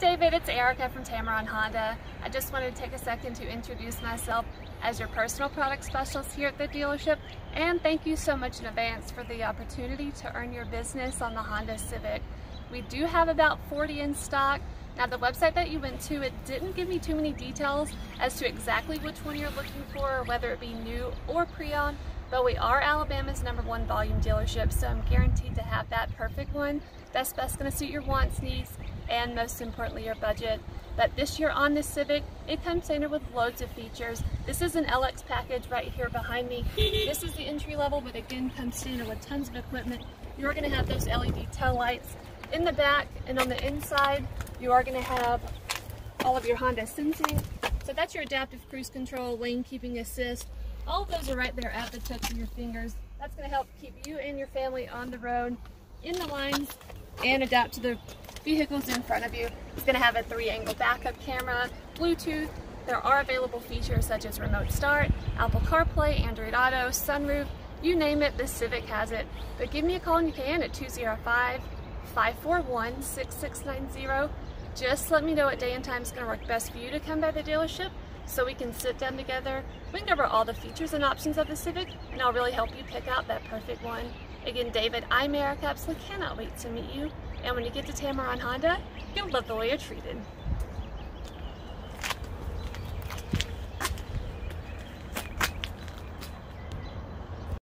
David, it's Erika from Tameron Honda. I just wanted to take a second to introduce myself as your personal product specialist here at the dealership and thank you so much in advance for the opportunity to earn your business on the Honda Civic. We do have about 40 in stock. Now the website that you went to, it didn't give me too many details as to exactly which one you're looking for, whether it be new or pre-owned, but we are Alabama's number one volume dealership, so I'm guaranteed to have that perfect one that's best going to suit your wants, needs, and most importantly your budget. But this year on this Civic, it comes standard with loads of features. This is an LX package right here behind me. This is the entry level, but again comes standard with tons of equipment. You're going to have those LED tail lights in the back and on the inside. You are going to have all of your Honda sensing. So that's your adaptive cruise control, lane keeping assist. All of those are right there at the tips of your fingers. That's going to help keep you and your family on the road, in the lines, and adapt to the vehicles in front of you. It's going to have a three-angle backup camera, Bluetooth. There are available features such as remote start, Apple CarPlay, Android Auto, sunroof, you name it, this Civic has it. But give me a call and you can at 205-541-6690. Just let me know what day and time is going to work best for you to come by the dealership so we can sit down together. We can cover all the features and options of the Civic and I'll really help you pick out that perfect one. Again, David, I'm Erika. Absolutely cannot wait to meet you. And when you get to Tameron Honda, you'll love the way you're treated.